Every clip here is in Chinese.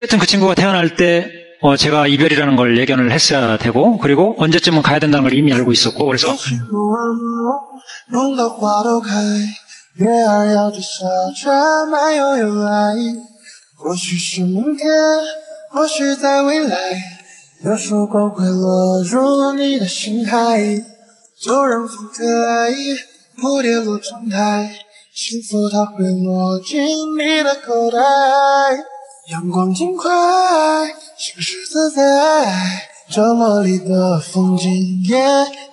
하여튼 그 친구가 태어날 때 어, 제가 이별이라는 걸 예견을 했어야 되고 그리고 언제쯤은 가야 된다는 걸 이미 알고 있었고 그래서 阳光尽快，行驶自在，这么丽的风景也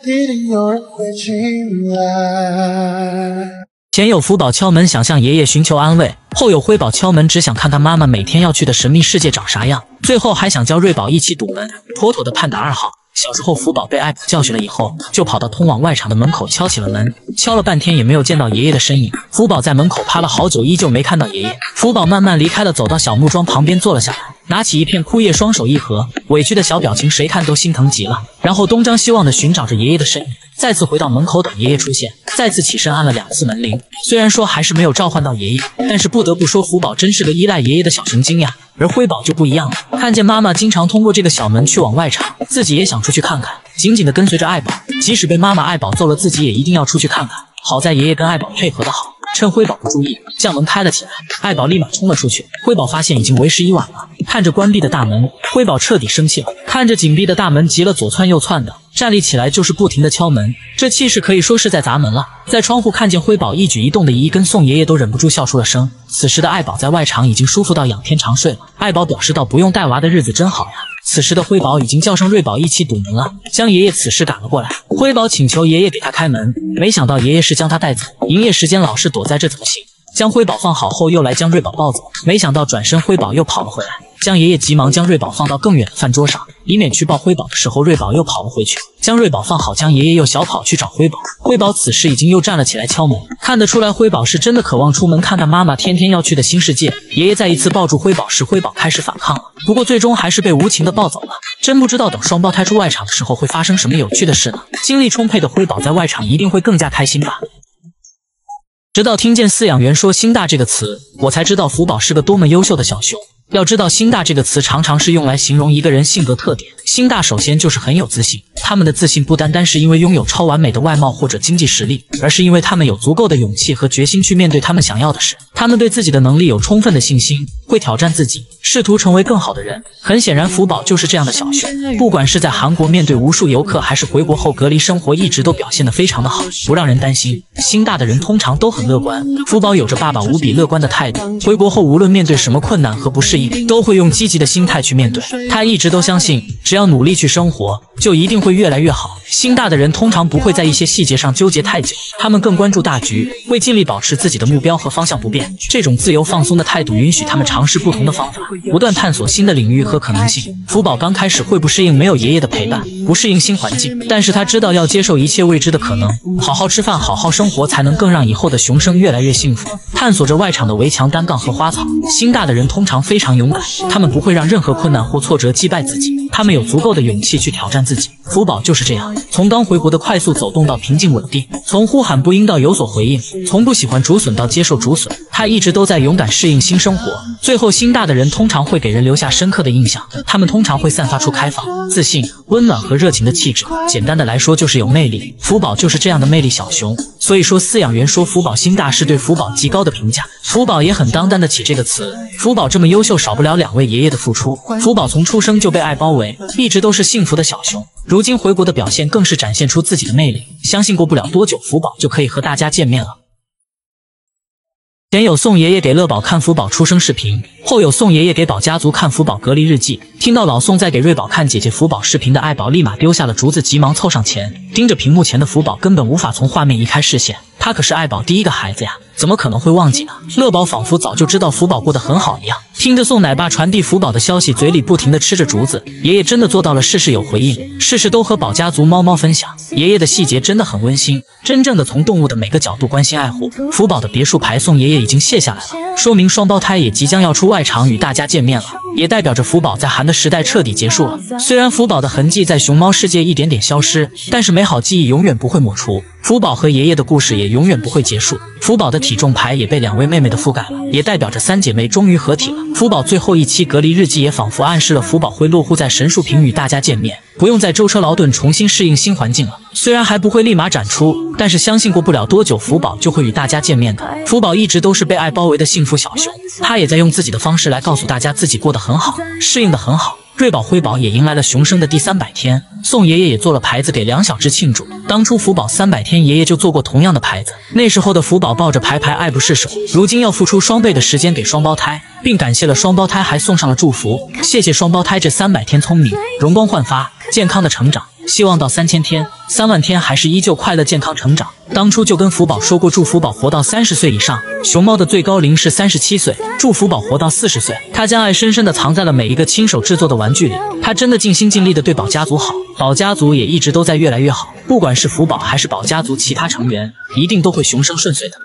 一定有人会青睐。前有福宝敲门想向爷爷寻求安慰，后有辉宝敲门只想看看妈妈每天要去的神秘世界长啥样，最后还想叫瑞宝一起堵门，妥妥的盼达二号。小时候，福宝被艾宝教训了以后，就跑到通往外场的门口敲起了门，敲了半天也没有见到爷爷的身影。福宝在门口趴了好久，依旧没看到爷爷。福宝慢慢离开了，走到小木桩旁边坐了下来，拿起一片枯叶，双手一合，委屈的小表情，谁看都心疼极了。然后东张西望的寻找着爷爷的身影，再次回到门口等爷爷出现，再次起身按了两次门铃。虽然说还是没有召唤到爷爷，但是不得不说，福宝真是个依赖爷爷的小神经呀。而辉宝就不一样了，看见妈妈经常通过这个小门去往外场，自己也想出去看看，紧紧的跟随着爱宝，即使被妈妈爱宝揍了，自己也一定要出去看看。好在爷爷跟爱宝配合的好，趁辉宝不注意，将门开了起来，爱宝立马冲了出去。辉宝发现已经为时已晚了，看着关闭的大门，辉宝彻底生气了，看着紧闭的大门，急了左窜右窜的，站立起来就是不停的敲门，这气势可以说是在砸门了。在窗户看见辉宝一举一动的姨跟宋爷爷都忍不住笑出了声。此时的爱宝在外场已经舒服到仰天长睡了。爱宝表示道：“不用带娃的日子真好呀。”此时的辉宝已经叫上瑞宝一起堵门了，将爷爷此时赶了过来。辉宝请求爷爷给他开门，没想到爷爷是将他带走。营业时间老是躲在这怎么行？将辉宝放好后，又来将瑞宝抱走，没想到转身辉宝又跑了回来。将爷爷急忙将瑞宝放到更远的饭桌上，以免去抱辉宝的时候，瑞宝又跑了回去。将瑞宝放好，将爷爷又小跑去找辉宝。辉宝此时已经又站了起来敲门，看得出来辉宝是真的渴望出门看看妈妈天天要去的新世界。爷爷再一次抱住辉宝时，辉宝开始反抗了，不过最终还是被无情的抱走了。真不知道等双胞胎出外场的时候会发生什么有趣的事呢？精力充沛的辉宝在外场一定会更加开心吧。直到听见饲养员说“心大”这个词，我才知道福宝是个多么优秀的小熊。要知道，心大这个词常常是用来形容一个人性格特点。心大首先就是很有自信，他们的自信不单单是因为拥有超完美的外貌或者经济实力，而是因为他们有足够的勇气和决心去面对他们想要的事。他们对自己的能力有充分的信心，会挑战自己，试图成为更好的人。很显然，福宝就是这样的小熊。不管是在韩国面对无数游客，还是回国后隔离生活，一直都表现得非常的好，不让人担心。心大的人通常都很乐观，福宝有着爸爸无比乐观的态度。回国后，无论面对什么困难和不适应，都会用积极的心态去面对。他一直都相信，只要努力去生活，就一定会越来越好。心大的人通常不会在一些细节上纠结太久，他们更关注大局，会尽力保持自己的目标和方向不变。这种自由放松的态度，允许他们尝试不同的方法，不断探索新的领域和可能性。福宝刚开始会不适应没有爷爷的陪伴，不适应新环境，但是他知道要接受一切未知的可能，好好吃饭，好好生活，才能更让以后的熊生越来越幸福。探索着外场的围墙、单杠和花草。心大的人通常非常勇敢，他们不会让任何困难或挫折击败自己，他们有足够的勇气去挑战自己。福宝就是这样，从刚回国的快速走动到平静稳定，从呼喊不应到有所回应，从不喜欢竹笋到接受竹笋，他一直都在勇敢适应新生活。最后，心大的人通常会给人留下深刻的印象，他们通常会散发出开放、自信、温暖和热情的气质。简单的来说，就是有魅力。福宝就是这样的魅力小熊。所以说，饲养员说福宝心大是对福宝极高的评价。福宝也很当担得起这个词。福宝这么优秀，少不了两位爷爷的付出。福宝从出生就被爱包围，一直都是幸福的小熊。如今回国的表现，更是展现出自己的魅力。相信过不了多久，福宝就可以和大家见面了。前有宋爷爷给乐宝看福宝出生视频，后有宋爷爷给宝家族看福宝隔离日记。听到老宋在给瑞宝看姐姐福宝视频的爱宝，立马丢下了竹子，急忙凑上前，盯着屏幕前的福宝，根本无法从画面移开视线。他可是爱宝第一个孩子呀，怎么可能会忘记呢？乐宝仿佛早就知道福宝过得很好一样，听着宋奶爸传递福宝的消息，嘴里不停的吃着竹子。爷爷真的做到了事事有回应，事事都和宝家族猫猫分享。爷爷的细节真的很温馨，真正的从动物的每个角度关心爱护。福宝的别墅牌，宋爷爷已经卸下来了，说明双胞胎也即将要出外场与大家见面了，也代表着福宝在韩的时代彻底结束了。虽然福宝的痕迹在熊猫世界一点点消失，但是美好记忆永远不会抹除。福宝和爷爷的故事也永远不会结束。福宝的体重牌也被两位妹妹的覆盖了，也代表着三姐妹终于合体了。福宝最后一期隔离日记也仿佛暗示了福宝会落户在神树坪与大家见面，不用再舟车劳顿重新适应新环境了。虽然还不会立马展出，但是相信过不了多久，福宝就会与大家见面的。福宝一直都是被爱包围的幸福小熊，他也在用自己的方式来告诉大家自己过得很好，适应的很好。瑞宝辉宝也迎来了熊生的第三百天，宋爷爷也做了牌子给两小只庆祝。当初福宝三百天，爷爷就做过同样的牌子。那时候的福宝抱着牌牌爱不释手，如今要付出双倍的时间给双胞胎，并感谢了双胞胎，还送上了祝福。谢谢双胞胎这三百天聪明、容光焕发、健康的成长。希望到三千天、三万天还是依旧快乐健康成长。当初就跟福宝说过，祝福宝活到三十岁以上。熊猫的最高龄是三十七岁，祝福宝活到四十岁。他将爱深深的藏在了每一个亲手制作的玩具里。他真的尽心尽力的对宝家族好，宝家族也一直都在越来越好。不管是福宝还是宝家族其他成员，一定都会熊生顺遂的。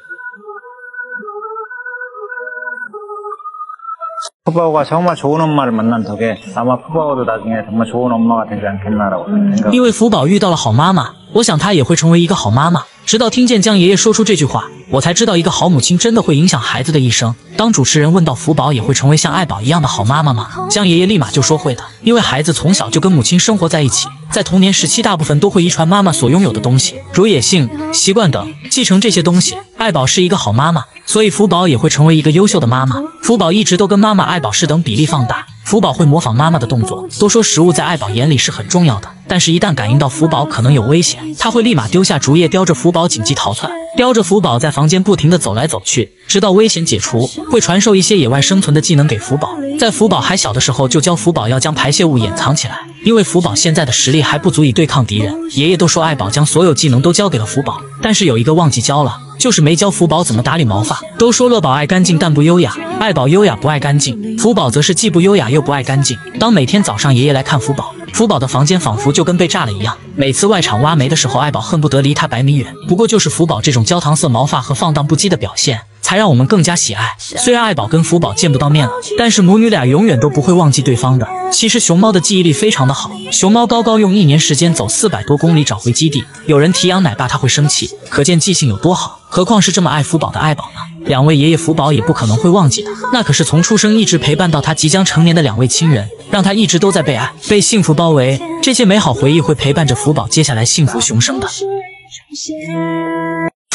푸바오가 정말 좋은 엄마를 만난 덕에 아마 푸바오도 나중에 정말 좋은 엄마가 되지 않겠나라고 생각. 因为福宝遇到了好妈妈，我想她也会成为一个好妈妈。 直到听见江爷爷说出这句话，我才知道一个好母亲真的会影响孩子的一生。当主持人问到福宝也会成为像爱宝一样的好妈妈吗？江爷爷立马就说会的，因为孩子从小就跟母亲生活在一起，在童年时期大部分都会遗传妈妈所拥有的东西，如野性、习惯等，继承这些东西。爱宝是一个好妈妈，所以福宝也会成为一个优秀的妈妈。福宝一直都跟妈妈爱宝是等比例放大。福宝会模仿妈妈的动作。都说食物在爱宝眼里是很重要的，但是，一旦感应到福宝可能有危险，他会立马丢下竹叶，叼着福宝紧急逃窜，叼着福宝在房间不停地走来走去，直到危险解除。会传授一些野外生存的技能给福宝，在福宝还小的时候就教福宝要将排泄物掩藏起来，因为福宝现在的实力还不足以对抗敌人。爷爷都说爱宝将所有技能都教给了福宝，但是有一个忘记教了。就是没教福宝怎么打理毛发。都说乐宝爱干净但不优雅，爱宝优雅不爱干净，福宝则是既不优雅又不爱干净。当每天早上爷爷来看福宝，福宝的房间仿佛就跟被炸了一样。每次外场挖煤的时候，爱宝恨不得离他百米远。不过就是福宝这种焦糖色毛发和放荡不羁的表现。才让我们更加喜爱。虽然爱宝跟福宝见不到面了，但是母女俩永远都不会忘记对方的。其实熊猫的记忆力非常的好，熊猫高高用一年时间走四百多公里找回基地，有人提养奶爸他会生气，可见记性有多好。何况是这么爱福宝的爱宝呢？两位爷爷福宝也不可能会忘记的，那可是从出生一直陪伴到他即将成年的两位亲人，让他一直都在被爱、被幸福包围。这些美好回忆会陪伴着福宝接下来幸福熊生的。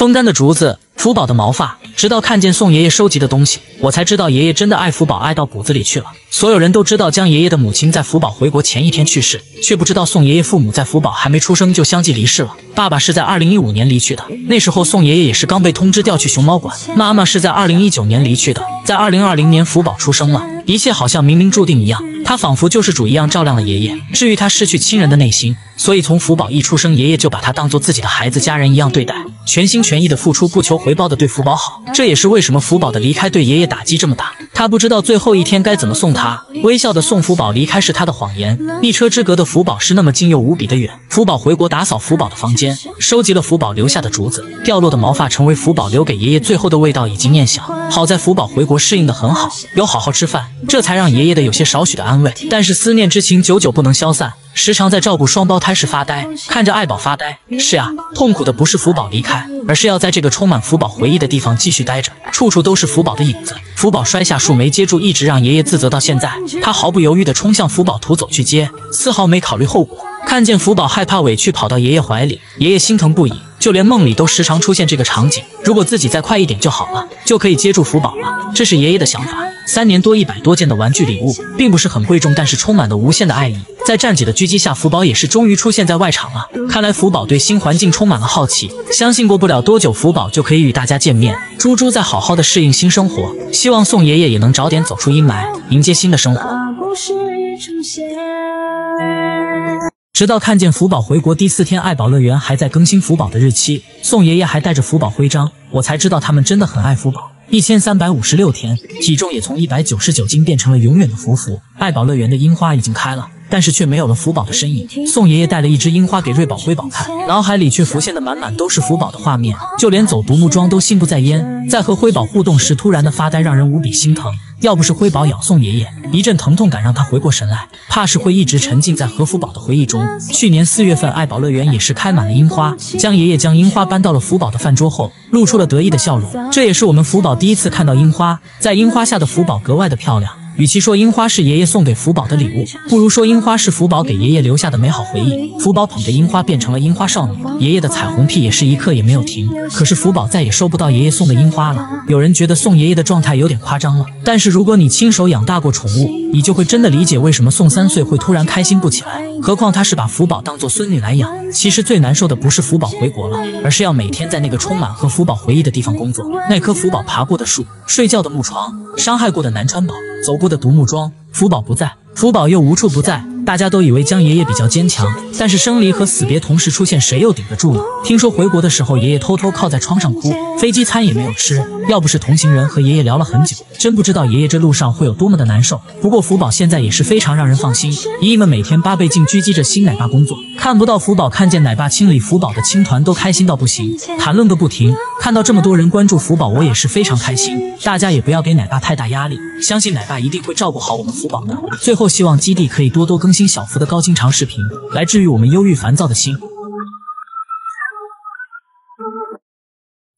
枫丹的竹子，福宝的毛发，直到看见宋爷爷收集的东西，我才知道爷爷真的爱福宝爱到骨子里去了。所有人都知道江爷爷的母亲在福宝回国前一天去世，却不知道宋爷爷父母在福宝还没出生就相继离世了。爸爸是在二零一五年离去的，那时候宋爷爷也是刚被通知调去熊猫馆。妈妈是在二零一九年离去的，在二零二零年福宝出生了，一切好像冥冥注定一样。他仿佛救世主一样照亮了爷爷，治愈他失去亲人的内心。所以从福宝一出生，爷爷就把他当做自己的孩子、家人一样对待，全心全意的付出，不求回报的对福宝好。这也是为什么福宝的离开对爷爷打击这么大。他不知道最后一天该怎么送他，微笑的送福宝离开是他的谎言。一车之隔的福宝是那么近又无比的远。福宝回国打扫福宝的房间，收集了福宝留下的竹子，掉落的毛发成为福宝留给爷爷最后的味道以及念想。好在福宝回国适应的很好，有好好吃饭，这才让爷爷的有些少许的安慰。但是思念之情久久不能消散。时常在照顾双胞胎时发呆，看着爱宝发呆。是啊，痛苦的不是福宝离开，而是要在这个充满福宝回忆的地方继续待着，处处都是福宝的影子。福宝摔下树没接住，一直让爷爷自责到现在。他毫不犹豫地冲向福宝图走去接，丝毫没考虑后果。看见福宝害怕委屈跑到爷爷怀里，爷爷心疼不已，就连梦里都时常出现这个场景。如果自己再快一点就好了，就可以接住福宝了。这是爷爷的想法。三年多一百多件的玩具礼物，并不是很贵重，但是充满了无限的爱意。在战姐的狙击下，福宝也是终于出现在外场了。看来福宝对新环境充满了好奇，相信过不了多久，福宝就可以与大家见面。猪猪在好好的适应新生活，希望宋爷爷也能早点走出阴霾，迎接新的生活。直到看见福宝回国第四天，爱宝乐园还在更新福宝的日期，宋爷爷还带着福宝徽章，我才知道他们真的很爱福宝。一千三百五十六天，体重也从一百九十九斤变成了永远的福福。爱宝乐园的樱花已经开了。但是却没有了福宝的身影。宋爷爷带了一只樱花给瑞宝、辉宝看，脑海里却浮现的满满都是福宝的画面，就连走独木桩都心不在焉。在和辉宝互动时，突然的发呆让人无比心疼。要不是辉宝咬宋爷爷，一阵疼痛感让他回过神来，怕是会一直沉浸在和福宝的回忆中。去年四月份，爱宝乐园也是开满了樱花。江爷爷将樱花搬到了福宝的饭桌后，露出了得意的笑容。这也是我们福宝第一次看到樱花，在樱花下的福宝格外的漂亮。与其说樱花是爷爷送给福宝的礼物，不如说樱花是福宝给爷爷留下的美好回忆。福宝捧着樱花变成了樱花少女，爷爷的彩虹屁也是一刻也没有停。可是福宝再也收不到爷爷送的樱花了。有人觉得宋爷爷的状态有点夸张了，但是如果你亲手养大过宠物，你就会真的理解为什么宋三岁会突然开心不起来。何况他是把福宝当做孙女来养。其实最难受的不是福宝回国了，而是要每天在那个充满和福宝回忆的地方工作。那棵福宝爬过的树，睡觉的木床，伤害过的南川宝。走过的独木桩，福宝不在，福宝又无处不在。大家都以为江爷爷比较坚强，但是生离和死别同时出现，谁又顶得住呢？听说回国的时候，爷爷偷偷靠在窗上哭，飞机餐也没有吃。要不是同行人和爷爷聊了很久，真不知道爷爷这路上会有多么的难受。不过福宝现在也是非常让人放心，姨姨们每天八倍镜狙击着新奶爸工作，看不到福宝，看见奶爸清理福宝的青团都开心到不行，谈论个不停。看到这么多人关注福宝，我也是非常开心。大家也不要给奶爸太大压力，相信奶爸一定会照顾好我们福宝的。最后，希望基地可以多多更新小福的高清长视频，来治愈我们忧郁烦躁的心。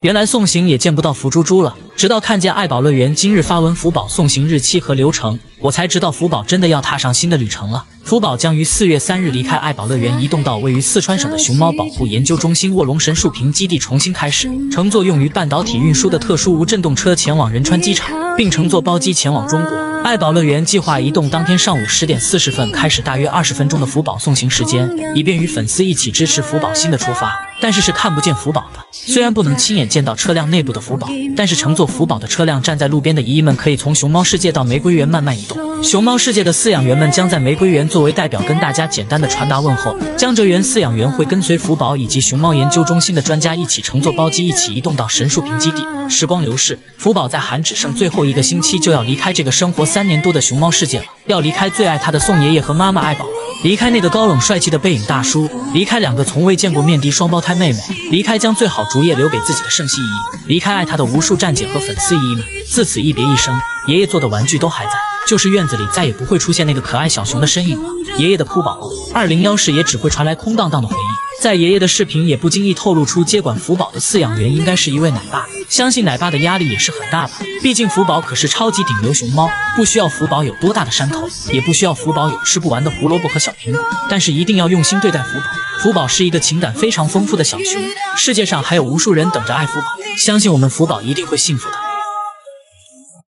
原来送行也见不到福猪猪了，直到看见爱宝乐园今日发文福宝送行日期和流程，我才知道福宝真的要踏上新的旅程了。福宝将于四月三日离开爱宝乐园，移动到位于四川省的熊猫保护研究中心卧龙神树坪基地，重新开始乘坐用于半导体运输的特殊无震动车前往仁川机场，并乘坐包机前往中国。爱宝乐园计划移动当天上午十点四十分开始，大约二十分钟的福宝送行时间，以便与粉丝一起支持福宝新的出发。但是是看不见福宝的，虽然不能亲眼见到车辆内部的福宝，但是乘坐福宝的车辆站在路边的姨姨们可以从熊猫世界到玫瑰园慢慢移动。熊猫世界的饲养员们将在玫瑰园做作为代表跟大家简单的传达问候。江浙园饲养员会跟随福宝以及熊猫研究中心的专家一起乘坐包机一起移动到神树坪基地。时光流逝，福宝在韩只剩最后一个星期就要离开这个生活三年多的熊猫世界了，要离开最爱他的宋爷爷和妈妈爱宝了，离开那个高冷帅气的背影大叔，离开两个从未见过面的双胞胎妹妹，离开将最好竹叶留给自己的圣希姨，离开爱他的无数站姐和粉丝姨姨们。自此一别一生，爷爷做的玩具都还在，就是院子里再也不会出现那个可爱小熊的身影了。爷爷的铺宝二零幺室也只会传来空荡荡的回忆。在爷爷的视频也不经意透露出，接管福宝的饲养员应该是一位奶爸。相信奶爸的压力也是很大的，毕竟福宝可是超级顶流熊猫，不需要福宝有多大的山头，也不需要福宝有吃不完的胡萝卜和小苹果，但是一定要用心对待福宝。福宝是一个情感非常丰富的小熊，世界上还有无数人等着爱福宝，相信我们福宝一定会幸福的。